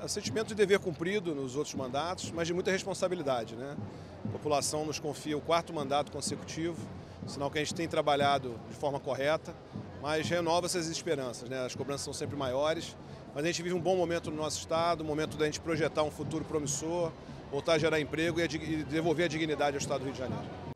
É sentimento de dever cumprido nos outros mandatos, mas de muita responsabilidade. Né? A população nos confia o quarto mandato consecutivo, sinal que a gente tem trabalhado de forma correta, mas renova essas esperanças. Né? As cobranças são sempre maiores, mas a gente vive um bom momento no nosso Estado, um momento da gente projetar um futuro promissor, voltar a gerar emprego e devolver a dignidade ao Estado do Rio de Janeiro.